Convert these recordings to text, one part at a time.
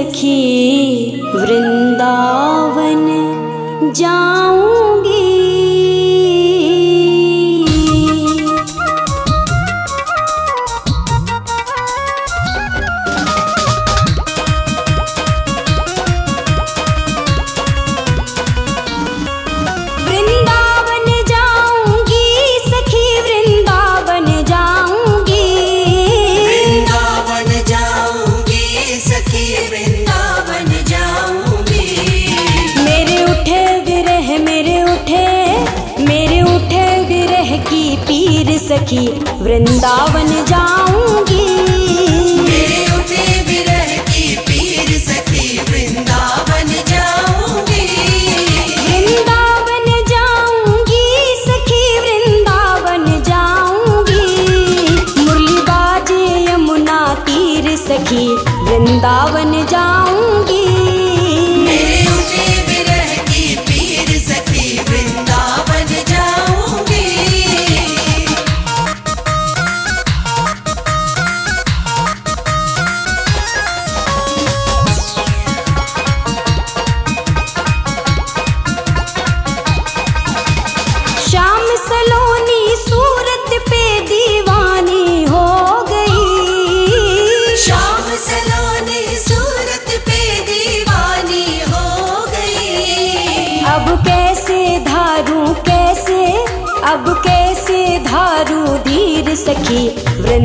सखी वृंदावन जाऊँ की वृंदावन जा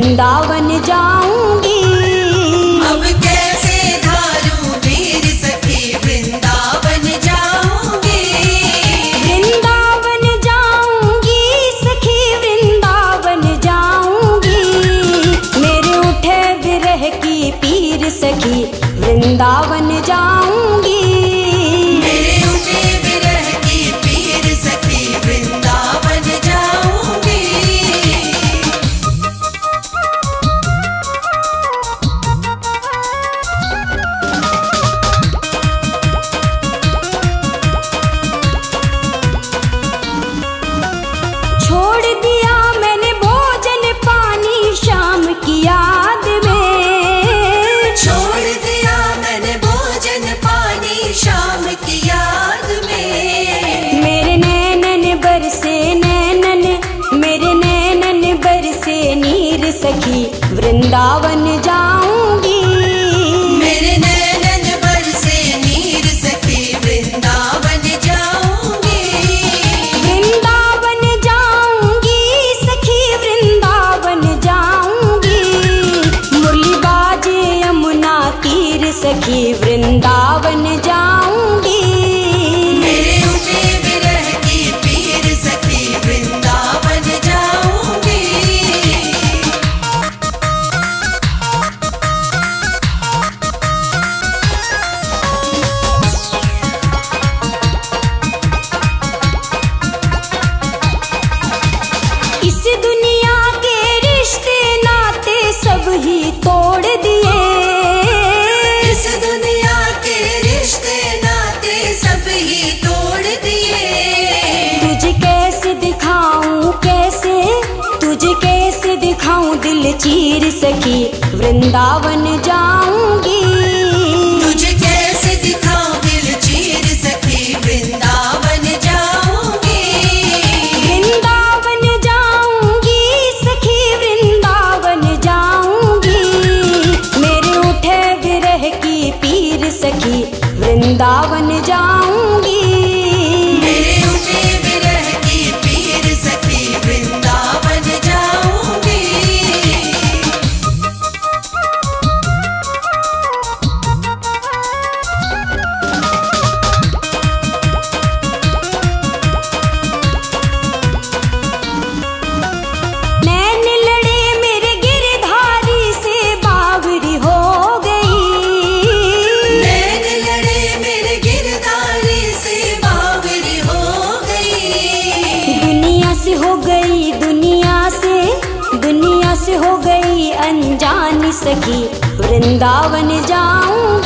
वृंदावन जाऊँ वृंदावन जा फिर सखी वृंदावन जा सकी वृंदावन जाऊँ।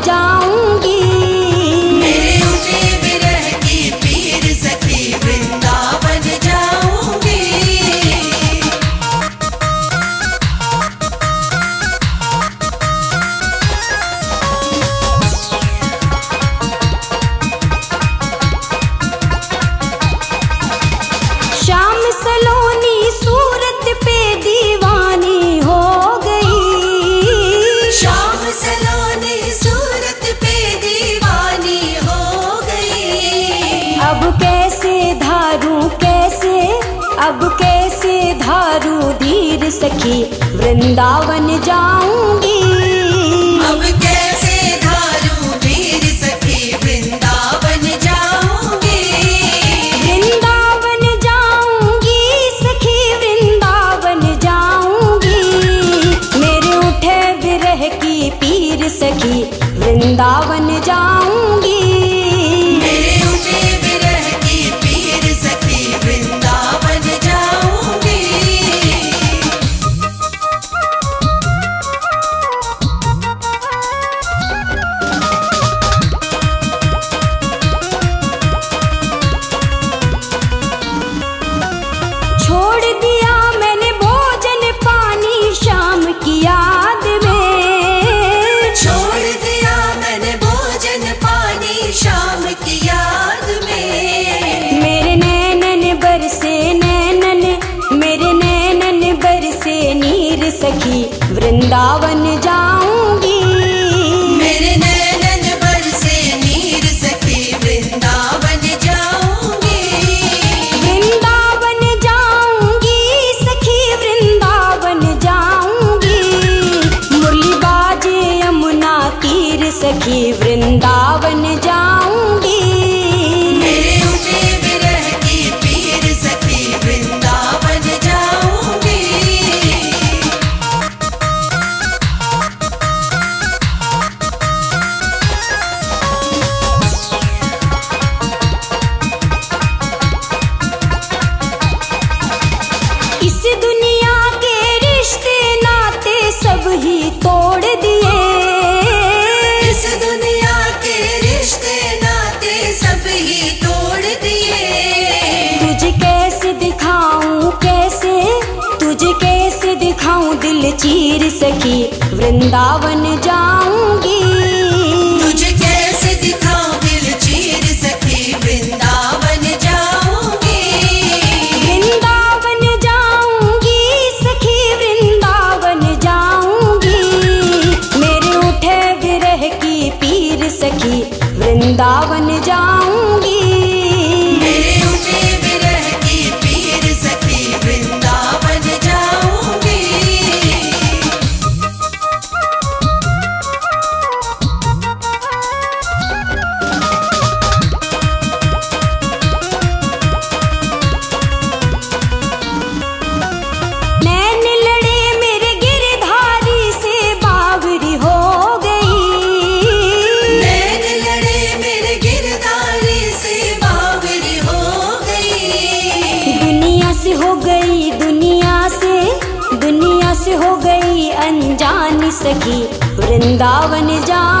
सखी वृंदावन जाऊँगी। वृंदावन जा। सखी वृंदावन जाऊँगी। वृंदावन जा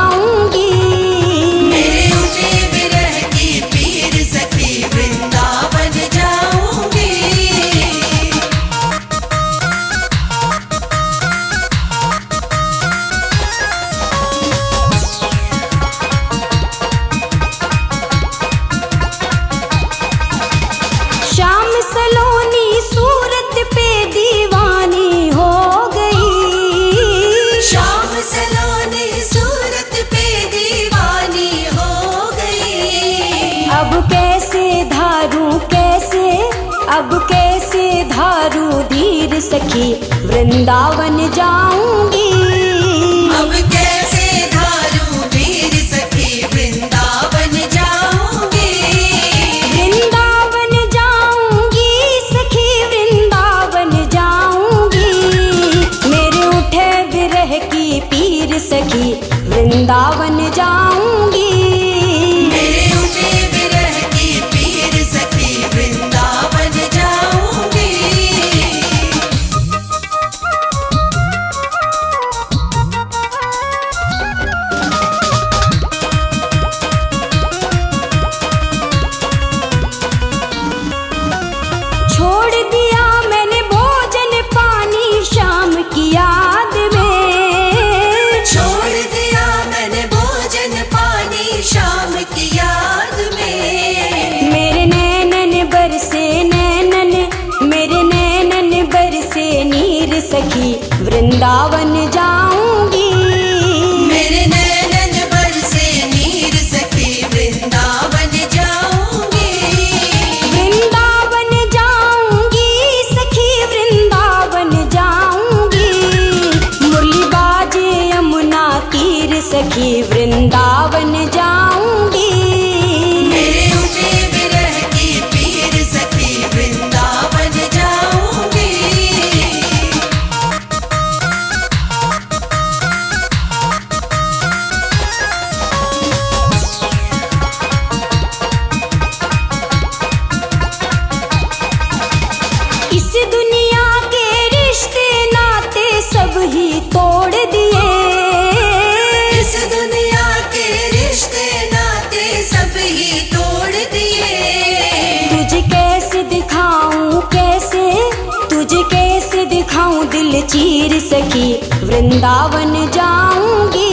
सखी वृंदावन जाऊँगी। वृंदावन जाऊँगी सकी वृंदावन जाऊँगी।